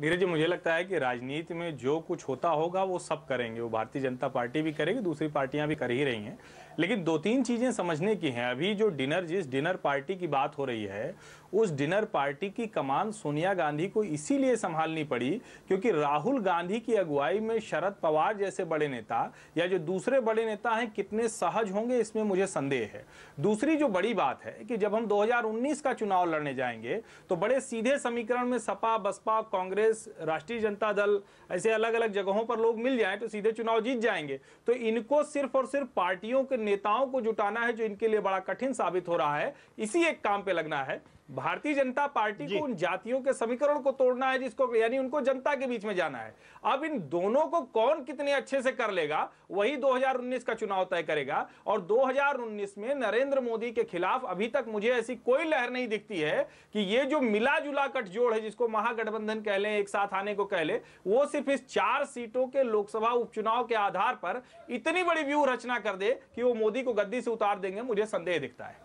नीरज जी, मुझे लगता है कि राजनीति में जो कुछ होता होगा, वो सब करेंगे। वो भारतीय जनता पार्टी भी करेगी, दूसरी पार्टियाँ भी कर ही रही हैं। लेकिन दो तीन चीज़ें समझने की हैं। अभी जो डिनर, जिस डिनर पार्टी की बात हो रही है, उस डिनर पार्टी की कमान सोनिया गांधी को इसीलिए संभालनी पड़ी क्योंकि राहुल गांधी की अगुवाई में शरद पवार जैसे बड़े नेता या जो दूसरे बड़े नेता हैं, कितने सहज होंगे, इसमें मुझे संदेह है। दूसरी जो बड़ी बात है कि जब हम 2019 का चुनाव लड़ने जाएँगे तो बड़े सीधे समीकरण में सपा, बसपा कांग्रेस राष्ट्रीय जनता दल ऐसे अलग अलग जगहों पर लोग मिल जाएँ तो सीधे चुनाव जीत जाएँगे। तो इनको सिर्फ़ और सिर्फ़ पार्टियों के नेताओं को जुटाना है जो इनके लिए बड़ा कठिन साबित हो रहा है। इसी एक काम पे लगना है। भारतीय जनता पार्टी को उन जातियों के समीकरण को तोड़ना है जिसको यानी उनको जनता के बीच में जाना है। अब इन दोनों को कौन कितने अच्छे से कर लेगा वही 2019 का चुनाव तय करेगा। और 2019 में नरेंद्र मोदी के खिलाफ अभी तक मुझे ऐसी कोई लहर नहीं दिखती है कि ये जो मिला जुला गठजोड़ है जिसको महागठबंधन कह लें एक साथ आने को कह ले, वो सिर्फ़ इस चार सीटों के लोकसभा उपचुनाव के आधार पर इतनी बड़ी व्यू रचना कर दे कि वो मोदी को गद्दी से उतार देंगे, मुझे संदेह दिखता है।